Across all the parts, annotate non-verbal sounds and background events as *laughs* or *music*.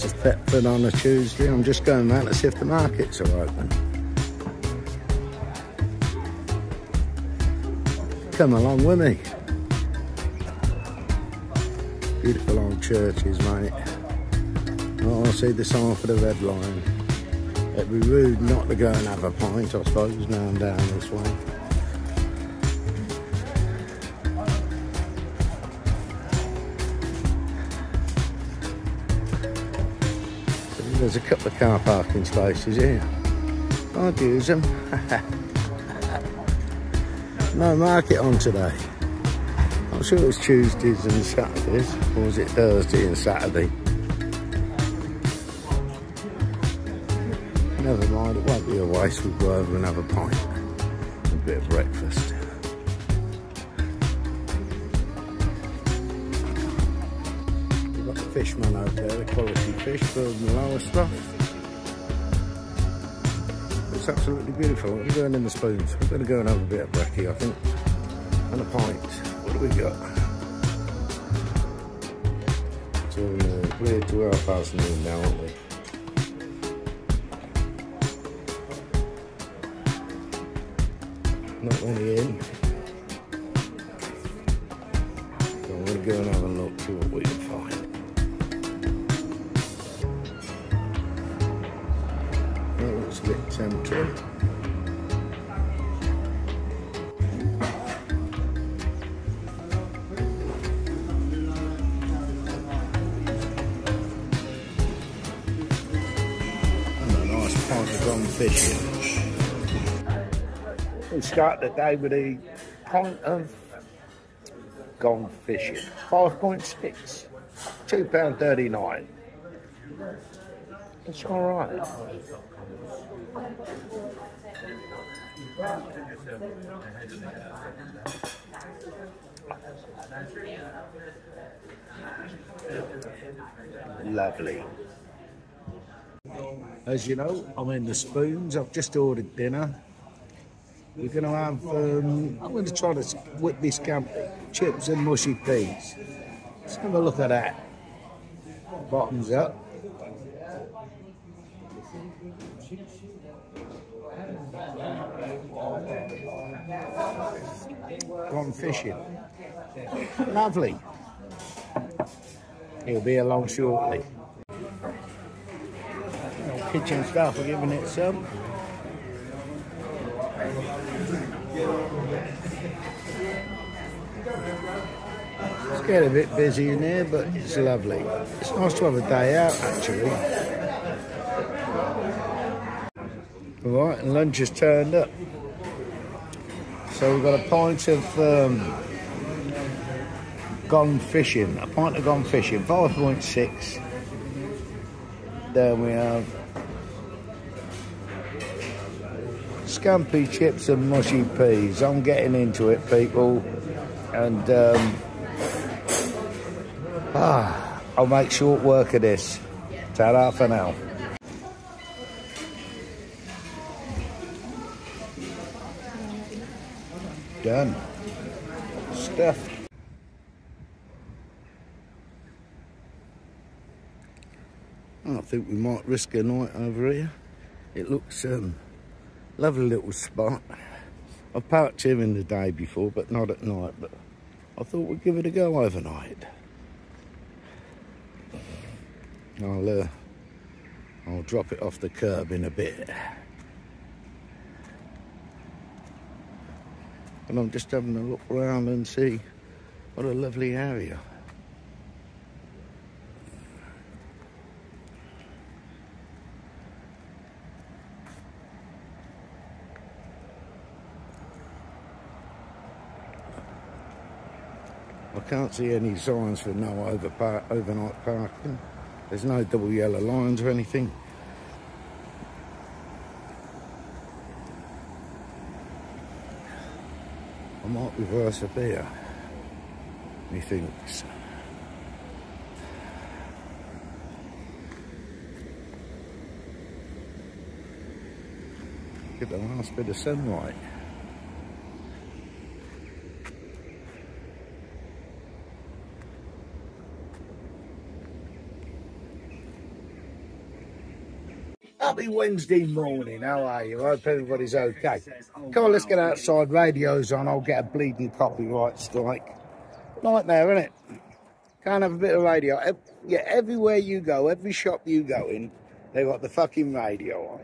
Thetford on a Tuesday. I'm just going round to see if the markets are open. Come along with me. Beautiful old churches, mate. Oh, I see the sign for the Red Lion. It'd be rude not to go and have a pint, I suppose, now I'm down this way. There's a couple of car parking spaces here. I'd use them. *laughs* no market on today. I'm sure it's Tuesdays and Saturdays, or was it Thursday and Saturday? Never mind, it won't be a waste. We'll go over and have a pint. A bit of breakfast. Fishman over there, the quality fish for the lower stuff. It's absolutely beautiful. We're going in the spoons. We're going to go and have a bit of brekkie, I think. And a pint. What do we got? So uh, we're two hour past noon now, aren't we? not many in. So I'm going to go and have a look, see what we can find. Of gone fishing. We start the day with a pint of gone fishing. 5.6, £2.39. It's all right. Lovely. As you know, I'm in the spoons. I've just ordered dinner. We're going to have, um, I'm going to try to Whitby scampi chips and mushy peas. Let's have a look at that. Bottoms up. Gone fishing. Lovely. He'll be along shortly. Kitchen staff are giving it some. It's getting a bit busy in here, but it's lovely. It's nice to have a day out, actually. All right, and lunch has turned up. So we've got a pint of um, gone fishing, a pint of gone fishing, 5.6. Then we have scampi chips and mushy peas. I'm getting into it, people. And um, ah, I'll make short work of this. Ta-da for now. Done. Stuffed. I think we might risk a night over here. It looks um, lovely little spot. I've parked here in the day before, but not at night. But I thought we'd give it a go overnight. I'll uh, I'll drop it off the curb in a bit. And I'm just having a look around and see what a lovely area. I can't see any signs for no over overnight parking. There's no double yellow lines or anything. I might reverse a beer. Methinks. Get the last bit of sunlight. Happy Wednesday morning. How are you? I hope everybody's okay. Come on, let's get outside. Radio's on. I'll get a bleeding copyright strike. Nightmare, isn't it? Can't have a bit of radio. Yeah, everywhere you go, every shop you go in, they've got the fucking radio on.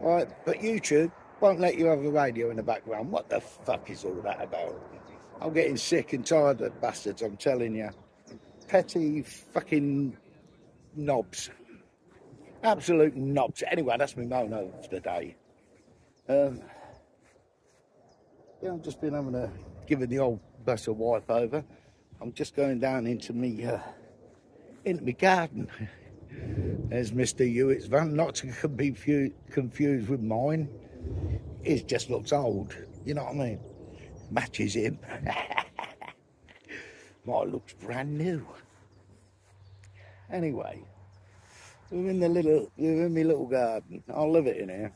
Right, but YouTube won't let you have a radio in the background. What the fuck is all that about? I'm getting sick and tired of bastards, I'm telling you. Petty fucking knobs. Absolute knobs. Anyway, that's my moan of the day. Um, yeah, I've just been having a giving the old bus a wipe over. I'm just going down into me uh, into my garden. *laughs* There's Mr. Hewitt's van, not to be confused with mine. It just looks old, you know what I mean? Matches him. *laughs* Mine looks brand new. Anyway, we're in the little, we're in my little garden. I love it in here.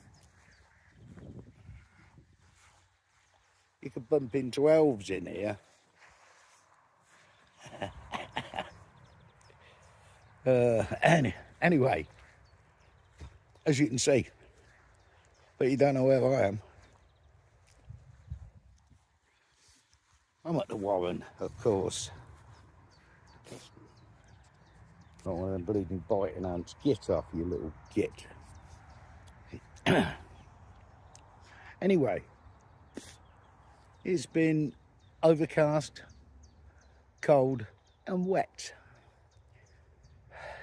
You could bump into elves in here. *laughs* uh, any, anyway, as you can see, but you don't know where I am. I'm at the Warren, of course. Not one of them bleeding biting ants. Get off, you little git. *clears throat* anyway, it's been overcast, cold, and wet.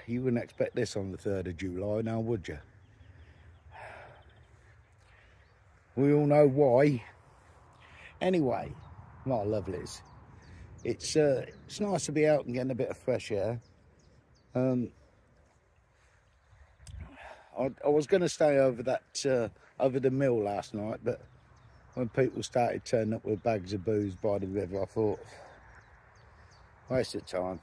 You wouldn't expect this on the 3rd of July now, would you? We all know why. Anyway, my lovelies, it's uh, it's nice to be out and getting a bit of fresh air. Um, I, I was going to stay over that uh, over the mill last night, but when people started turning up with bags of booze by the river, I thought, waste of time.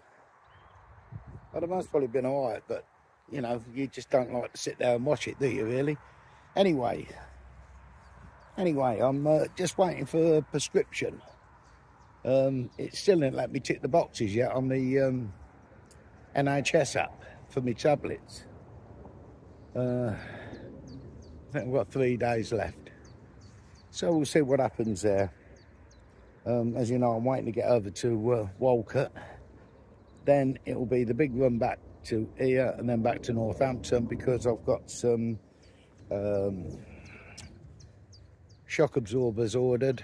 I'd have most probably been all right, but you know, you just don't like to sit there and watch it, do you, really? Anyway, anyway, I'm uh, just waiting for a prescription. Um, it still didn't let me tick the boxes yet on the um, NHS app for my tablets. Uh, I think I've got three days left. So we'll see what happens there. Um, as you know, I'm waiting to get over to uh, Walcott. Then it will be the big run back to here and then back to Northampton because I've got some um, shock absorbers ordered.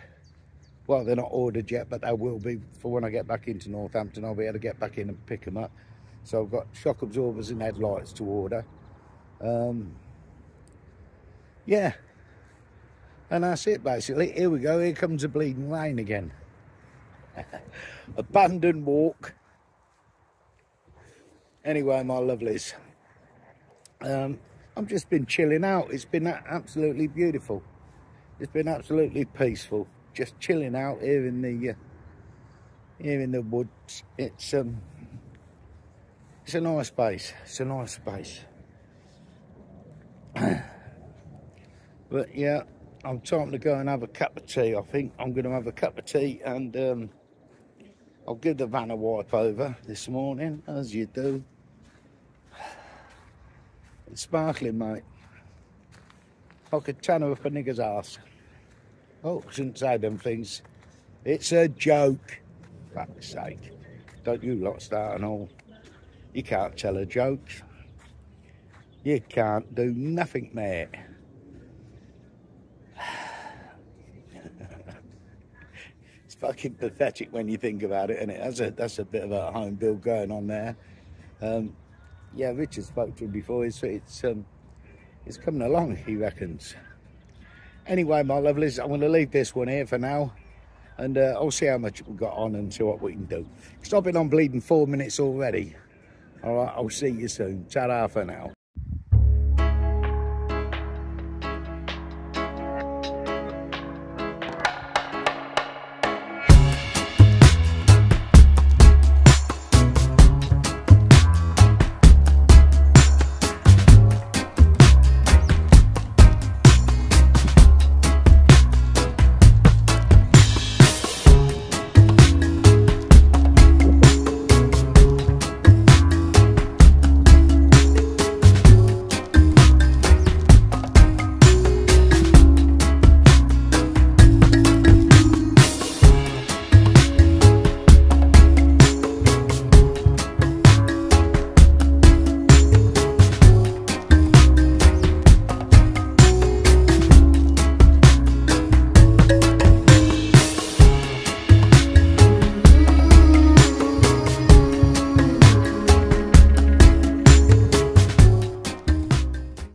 Well, they're not ordered yet, but they will be for when I get back into Northampton. I'll be able to get back in and pick them up. So I've got shock absorbers and headlights to order. Um, yeah. And that's it basically. Here we go. Here comes the bleeding rain again. *laughs* Abandoned walk. Anyway, my lovelies. Um, I've just been chilling out. It's been absolutely beautiful. It's been absolutely peaceful. Just chilling out here in the uh, here in the woods. It's um it's a nice space. It's a nice space. but yeah, I'm time to go and have a cup of tea. I think I'm going to have a cup of tea and um, I'll give the van a wipe over this morning, as you do. It's sparkling, mate. Like a tanner up a nigger's ass. Oh, shouldn't say them things. It's a joke. Fuck's sake. Don't you lot start and all. You can't tell a joke. You can't do nothing, mate. *sighs* it's fucking pathetic when you think about it, and it? That's a that's a bit of a home build going on there. Um, yeah, Richard spoke to him before. It's it's um, it's coming along, he reckons. Anyway, my lovelies, I'm going to leave this one here for now, and uh, I'll see how much we've got on and see what we can do. Because I've been on bleeding four minutes already. All right, I'll see you soon. Ta-ra for now.